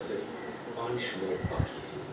से पाँच लोग बाकी हैं।